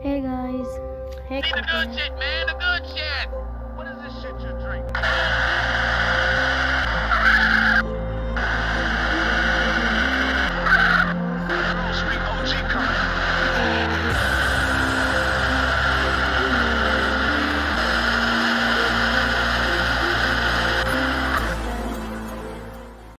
Hey guys. Hey the man,